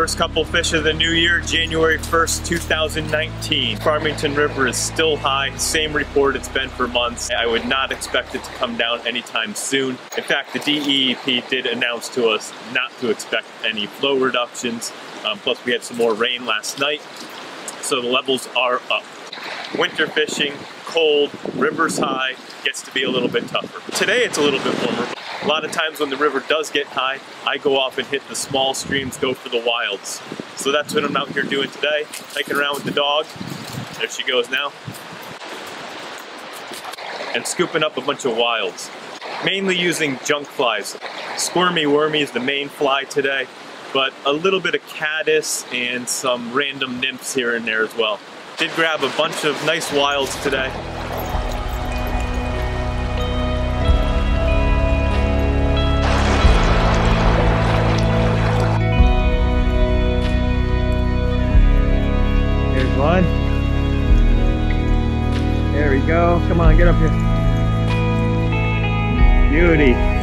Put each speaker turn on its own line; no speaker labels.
First couple fish of the new year, January 1st, 2019. Farmington River is still high, same report it's been for months. I would not expect it to come down anytime soon. In fact, the DEEP did announce to us not to expect any flow reductions. Um, plus we had some more rain last night, so the levels are up. Winter fishing, cold, river's high, gets to be a little bit tougher. Today it's a little bit warmer. A lot of times when the river does get high, I go off and hit the small streams, go for the wilds. So that's what I'm out here doing today, hiking around with the dog. There she goes now. And scooping up a bunch of wilds. Mainly using junk flies. Squirmy wormy is the main fly today, but a little bit of caddis and some random nymphs here and there as well. Did grab a bunch of nice wilds today.
One. There we go. Come on, get up here. Beauty.